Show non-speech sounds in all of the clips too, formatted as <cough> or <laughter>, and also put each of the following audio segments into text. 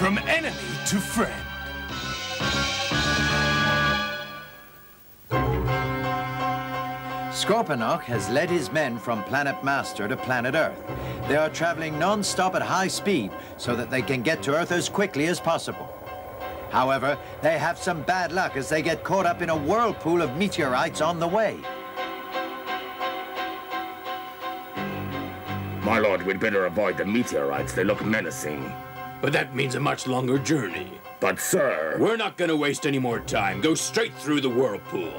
From enemy to friend. Scorponok has led his men from Planet Master to Planet Earth. They are traveling non-stop at high speed so that they can get to Earth as quickly as possible. However, they have some bad luck as they get caught up in a whirlpool of meteorites on the way. My lord, we'd better avoid the meteorites. They look menacing. But that means a much longer journey. But, sir... We're not gonna waste any more time. Go straight through the whirlpool.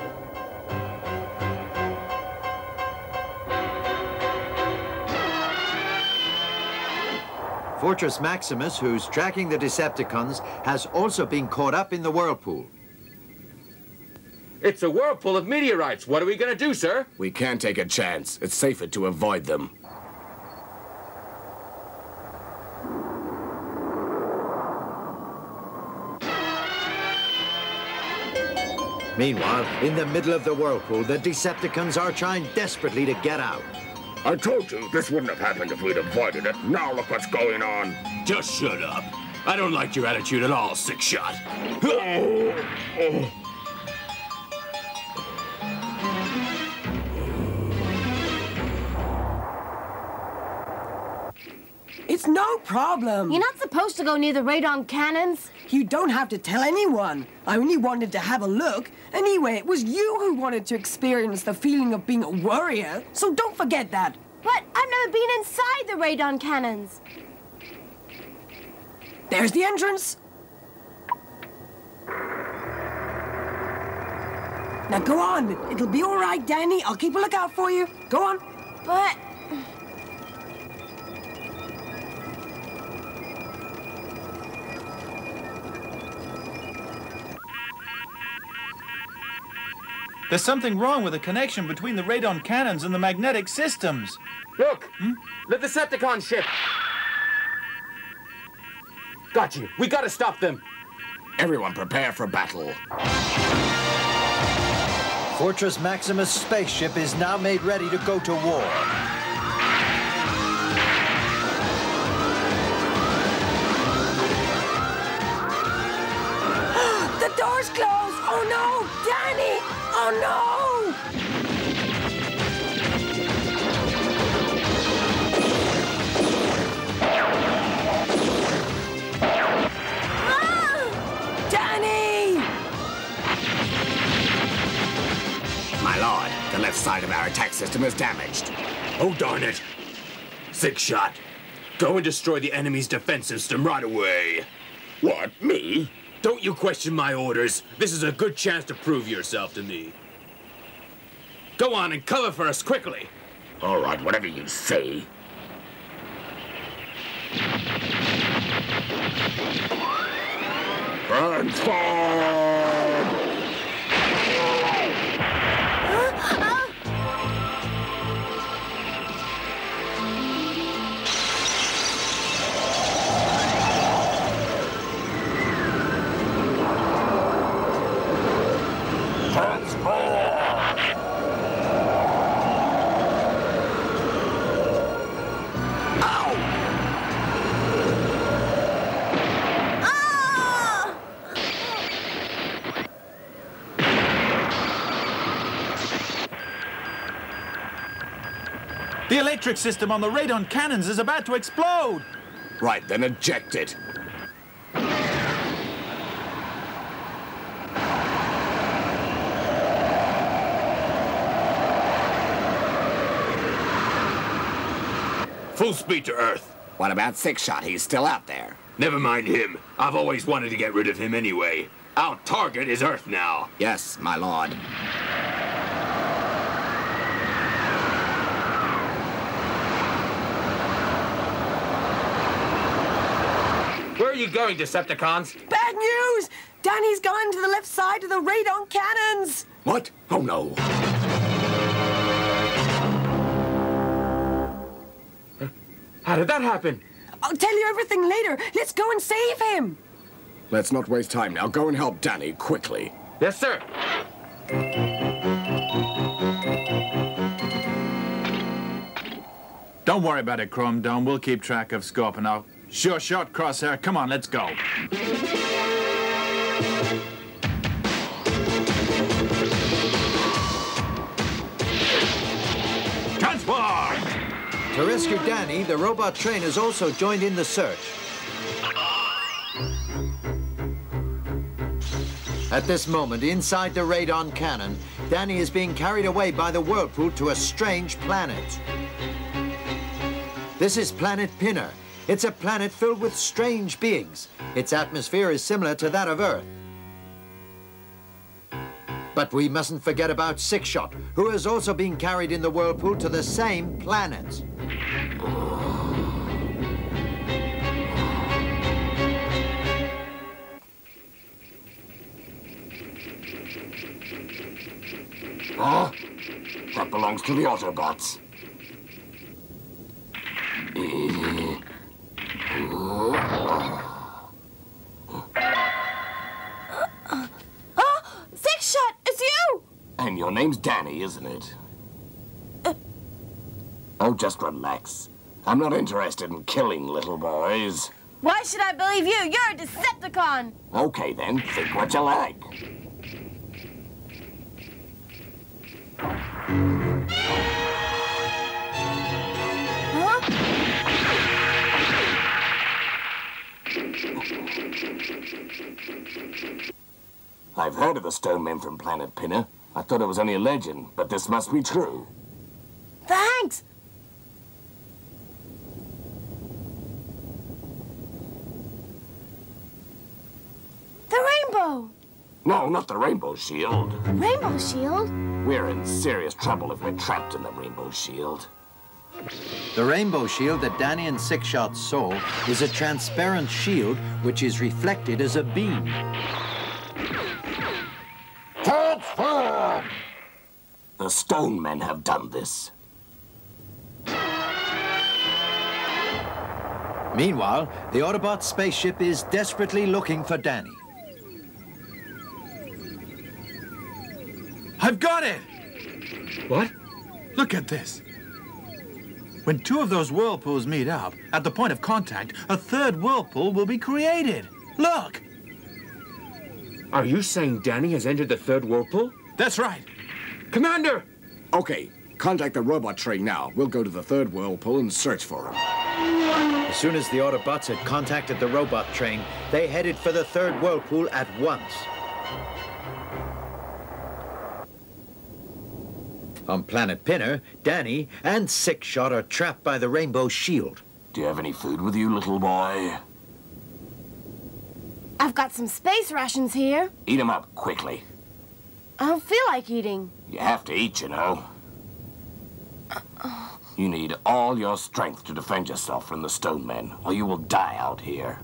Fortress Maximus, who's tracking the Decepticons, has also been caught up in the whirlpool. It's a whirlpool of meteorites. What are we gonna do, sir? We can't take a chance. It's safer to avoid them. Meanwhile, in the middle of the whirlpool, the Decepticons are trying desperately to get out. I told you, this wouldn't have happened if we'd avoided it. Now look what's going on. Just shut up. I don't like your attitude at all, Sixshot. Oh, oh. It's no problem. You're not supposed to go near the radon cannons. You don't have to tell anyone. I only wanted to have a look. Anyway, it was you who wanted to experience the feeling of being a warrior, so don't forget that. But I've never been inside the radon cannons. There's the entrance. Now go on. It'll be all right, Danny. I'll keep a lookout for you. Go on. But There's something wrong with the connection between the radon cannons and the magnetic systems. Look! Hmm? The Decepticon ship! Got you. We gotta stop them. Everyone prepare for battle. Fortress Maximus spaceship is now made ready to go to war. Oh no! Ah! Danny! My lord, the left side of our attack system is damaged. Oh, darn it. Sixshot. Go and destroy the enemy's defense system right away. What, me? Don't you question my orders. This is a good chance to prove yourself to me. Go on and cover for us quickly. All right, whatever you say. Transform! The electric system on the radon cannons is about to explode. Right, then eject it. Full speed to Earth. What about Sixshot? He's still out there. Never mind him. I've always wanted to get rid of him anyway. Our target is Earth now. Yes, my lord. You going, Decepticons? Bad news! Danny's gone to the left side of the radon cannons! What? Oh no. How did that happen? I'll tell you everything later. Let's go and save him! Let's not waste time now. Go and help Danny quickly. Yes, sir. Don't worry about it, Chrome Dome. We'll keep track of Scorpion. Sureshot, Crosshair. Come on, let's go. Transport! To rescue Danny, the robot train has also joined in the search. At this moment, inside the radon cannon, Danny is being carried away by the whirlpool to a strange planet. This is planet Pinner. It's a planet filled with strange beings. Its atmosphere is similar to that of Earth. But we mustn't forget about Sixshot, has also been carried in the whirlpool to the same planet. Huh? That belongs to the Autobots. Danny, isn't it? Oh, just relax. I'm not interested in killing little boys. Why should I believe you? You're a Decepticon! Okay, then, think what you like. Huh? I've heard of the stone men from planet Pinner. I thought it was only a legend, but this must be true. Thanks! The rainbow! No, not the Rainbow Shield. Rainbow Shield? We're in serious trouble if we're trapped in the Rainbow Shield. The rainbow shield that Danny and Sixshot saw is a transparent shield which is reflected as a beam. The stone men have done this. Meanwhile, the Autobot spaceship is desperately looking for Danny. I've got it! What? Look at this. When two of those whirlpools meet up, at the point of contact, a third whirlpool will be created. Look! Are you saying Danny has entered the third whirlpool? That's right. Commander! Okay, contact the robot train now. We'll go to the third whirlpool and search for him. As soon as the Autobots had contacted the robot train, they headed for the third whirlpool at once. On planet Pinner, Danny and Sixshot are trapped by the Rainbow Shield. Do you have any food with you, little boy? I've got some space rations here. Eat 'em up quickly. I don't feel like eating. You have to eat, you know. You need all your strength to defend yourself from the stone men, or you will die out here.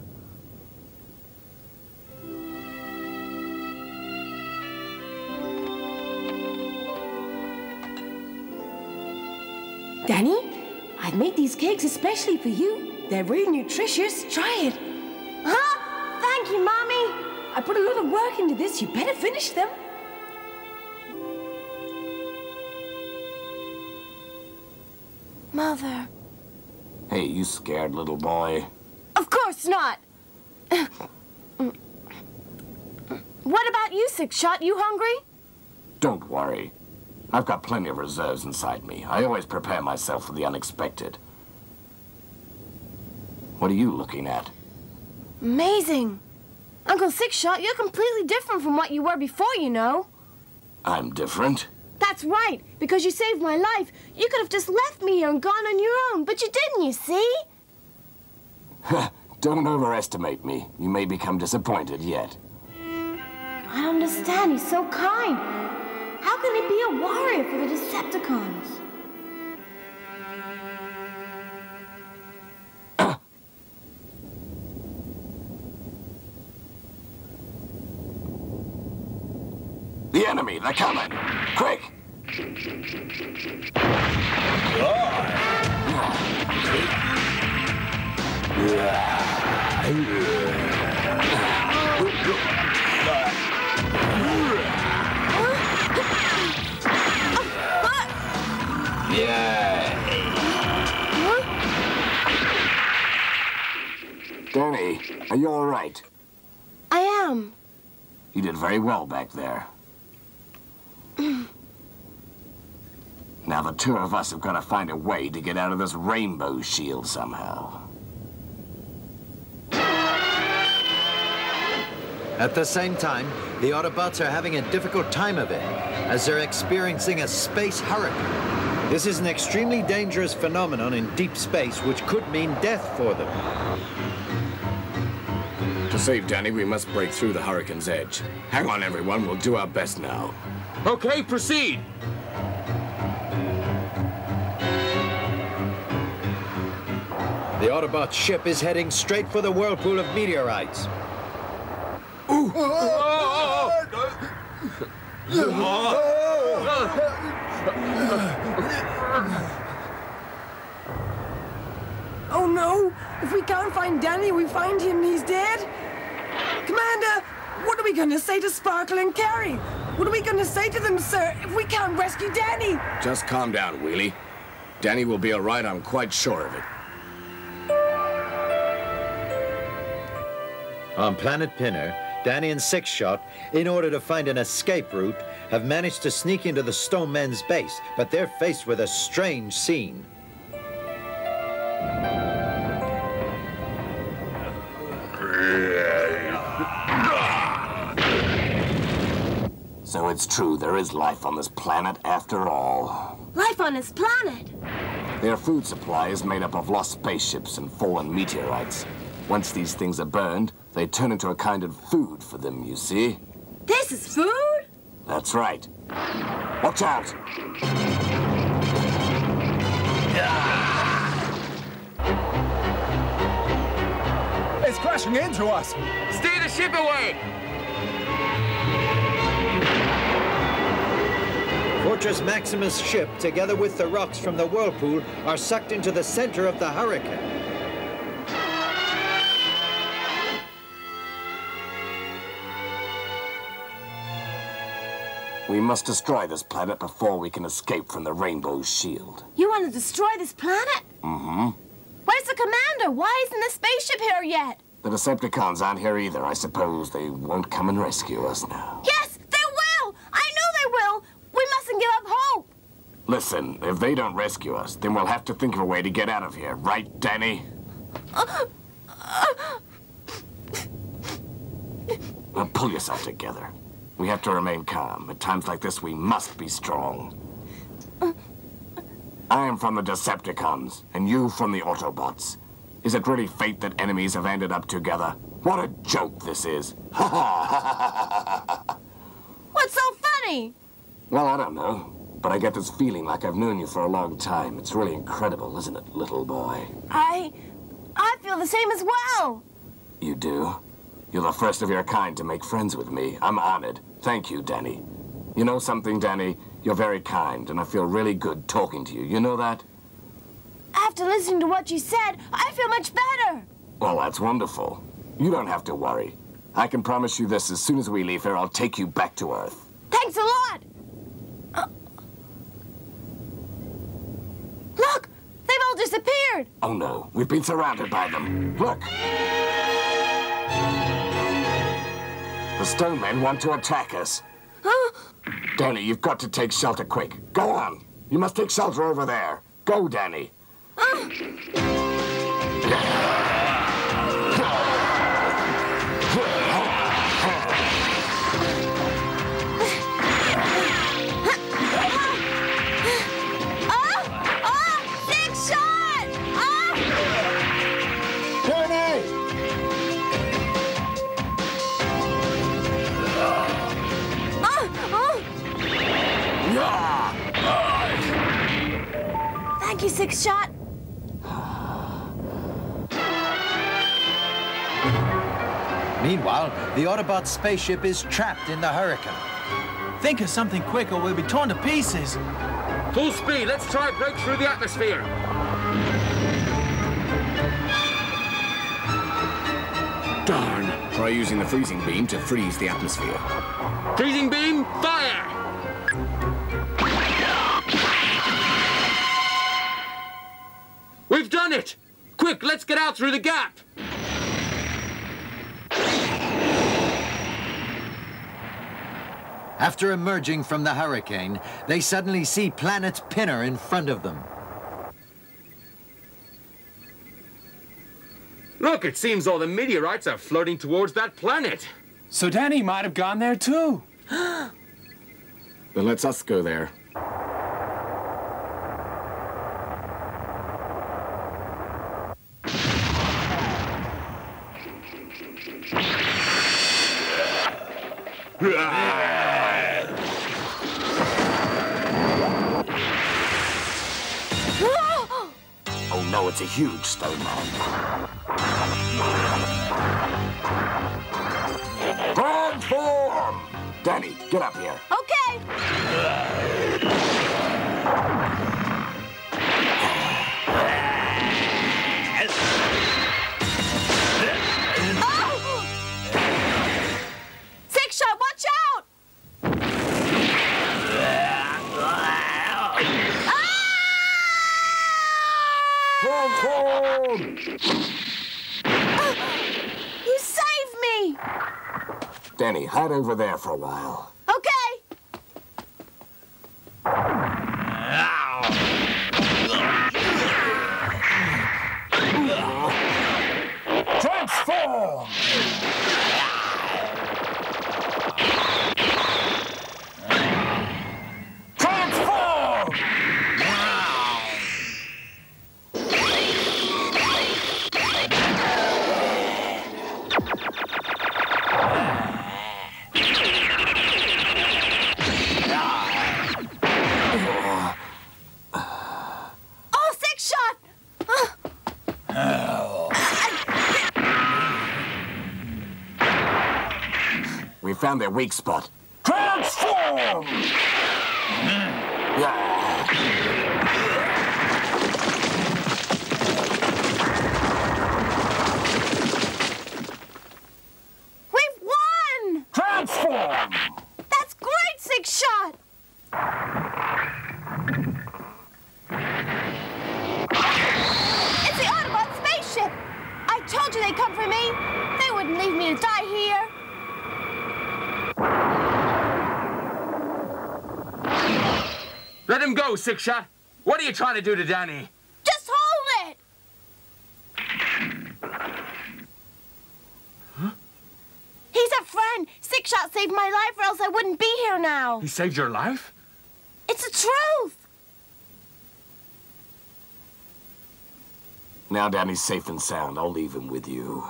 Danny, I've made these cakes especially for you. They're really nutritious. Try it. Huh? Thank you, Mommy. I put a lot of work into this. You better finish them. Mother. Hey, you scared little boy. Of course not. what about you, Sixshot? You hungry? Don't worry. I've got plenty of reserves inside me. I always prepare myself for the unexpected. What are you looking at? Amazing. Uncle Sixshot, you're completely different from what you were before, you know. I'm different. That's right, because you saved my life. You could have just left me here and gone on your own, but you didn't, you see? Don't overestimate me. You may become disappointed yet. I don't understand. He's so kind. How can he be a warrior for the Decepticons? They're coming! Quick! Danny, are you all right? I am. You did very well back there. <clears throat> now the two of us have got to find a way to get out of this rainbow shield somehow. At the same time, the Autobots are having a difficult time of it, as they're experiencing a space hurricane. This is an extremely dangerous phenomenon in deep space, which could mean death for them. To save Danny, we must break through the hurricane's edge. Hang on, everyone. We'll do our best now. Okay, proceed. The Autobot ship is heading straight for the whirlpool of meteorites. Oh, oh, oh, oh no! If we can't find Danny, we find him, he's dead. Commander, what are we gonna say to Sparkle and Carrie? What are we gonna say to them, sir, if we can't rescue Danny? Just calm down, Wheelie. Danny will be all right, I'm quite sure of it. On Planet Pinner, Danny and Sixshot, in order to find an escape route, have managed to sneak into the Stone Men's base, but they're faced with a strange scene. So it's true, there is life on this planet after all. Life on this planet. Their food supply is made up of lost spaceships and fallen meteorites. Once these things are burned, they turn into a kind of food for them, you see? This is food? That's right. Watch out! It's crashing into us. Steer the ship away. Fortress Maximus' ship, together with the rocks from the whirlpool, are sucked into the center of the hurricane. We must destroy this planet before we can escape from the Rainbow Shield. You want to destroy this planet? Mm-hmm. Where's the commander? Why isn't the spaceship here yet? The Decepticons aren't here either. I suppose they won't come and rescue us now. Yes, they will! I know they will! We mustn't give up hope! Listen, if they don't rescue us, then we'll have to think of a way to get out of here, right, Danny? Well, pull yourself together. We have to remain calm. At times like this, we must be strong. I am from the Decepticons, and you from the Autobots. Is it really fate that enemies have ended up together? What a joke this is. <laughs> What's so funny? Well, I don't know. But I get this feeling like I've known you for a long time. It's really incredible, isn't it, little boy? I... I feel the same as well. You do? You're the first of your kind to make friends with me. I'm honored. Thank you, Danny. You know something, Danny? You're very kind, and I feel really good talking to you. You know that? After listening to what you said, I feel much better. Well, that's wonderful. You don't have to worry. I can promise you this as soon as we leave here, I'll take you back to Earth. Thanks a lot. Uh, look, they've all disappeared. Oh no, we've been surrounded by them. Look! The Stone Men want to attack us. Huh? Danny, you've got to take shelter quick. Go on. You must take shelter over there. Go, Danny. Oh! Sixshot. Meanwhile, the Autobot spaceship is trapped in the hurricane. Think of something quick or we'll be torn to pieces. Full speed. Let's try break through the atmosphere. Darn. Try using the freezing beam to freeze the atmosphere. Freezing beam, fire! We've it! Quick, let's get out through the gap! After emerging from the hurricane, they suddenly see Planet Pinner in front of them. Look, it seems all the meteorites are floating towards that planet. So Danny might have gone there too. Then let's us go there. <laughs> Oh no, it's a huge stone man. Transform! Danny, get up here. Okay. <laughs> Hide over there for a while. Found their weak spot. Transform! Hmm. Yeah. We've won! Transform! That's great, Sixshot! It's the Autobot spaceship! I told you they'd come for me! They wouldn't leave me to die here! Let him go, Sixshot. What are you trying to do to Danny? Just hold it! He's a friend! Sixshot saved my life or else I wouldn't be here now! He saved your life? It's the truth! Now Danny's safe and sound. I'll leave him with you.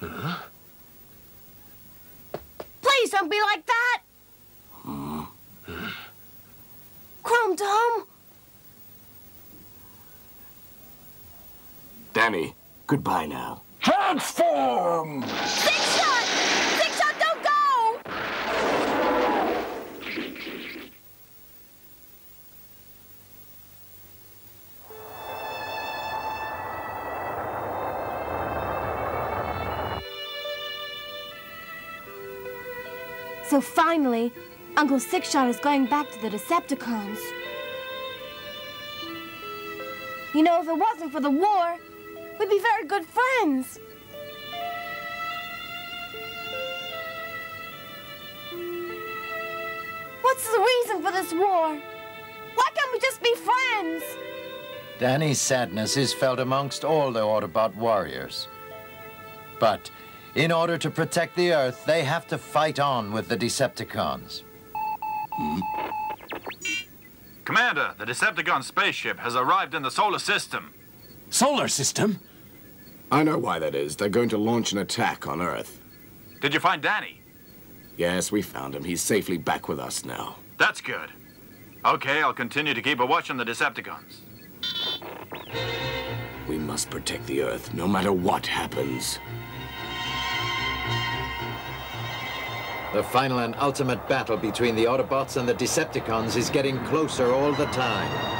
Please don't be like that! Chrome Dome! Danny, goodbye now. Transform! Sixshot! Six Shot, don't go! So finally, Uncle Sixshot is going back to the Decepticons. You know, if it wasn't for the war, we'd be very good friends. What's the reason for this war? Why can't we just be friends? Danny's sadness is felt amongst all the Autobot warriors. But in order to protect the Earth, they have to fight on with the Decepticons. Hmm? Commander, the Decepticon spaceship has arrived in the solar system. Solar system? I know why that is. They're going to launch an attack on Earth. Did you find Danny? Yes, we found him. He's safely back with us now. That's good. Okay, I'll continue to keep a watch on the Decepticons. We must protect the Earth, no matter what happens. The final and ultimate battle between the Autobots and the Decepticons is getting closer all the time.